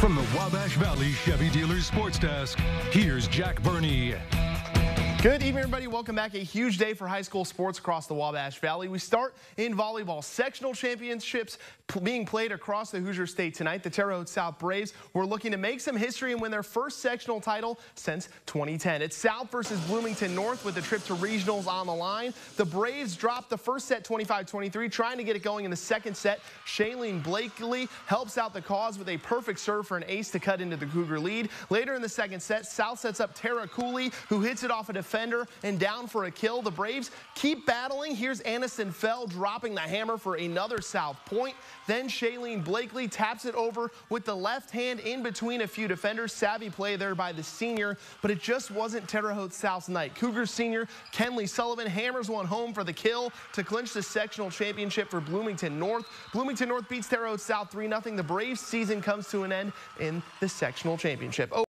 From the Wabash Valley Chevy Dealers Sports Desk, here's Jack Burney. Good evening, everybody. Welcome back. A huge day for high school sports across the Wabash Valley. We start in volleyball. Sectional championships being played across the Hoosier State tonight. The Terre Haute South Braves were looking to make some history and win their first sectional title since 2010. It's South versus Bloomington North with the trip to regionals on the line. The Braves dropped the first set 25-23, trying to get it going in the second set. Shailene Blakely helps out the cause with a perfect serve for an ace to cut into the Cougar lead. Later in the second set, South sets up Tara Cooley, who hits it off a defender and down for a kill. The Braves keep battling. Here's Aniston Fell dropping the hammer for another South point. Then Shailene Blakely taps it over with the left hand in between a few defenders. Savvy play there by the senior, but it just wasn't Terre Haute South's night. Cougars senior Kenley Sullivan hammers one home for the kill to clinch the sectional championship for Bloomington North. Bloomington North beats Terre Haute South 3-0. The Braves season comes to an end in the sectional championship. Oh,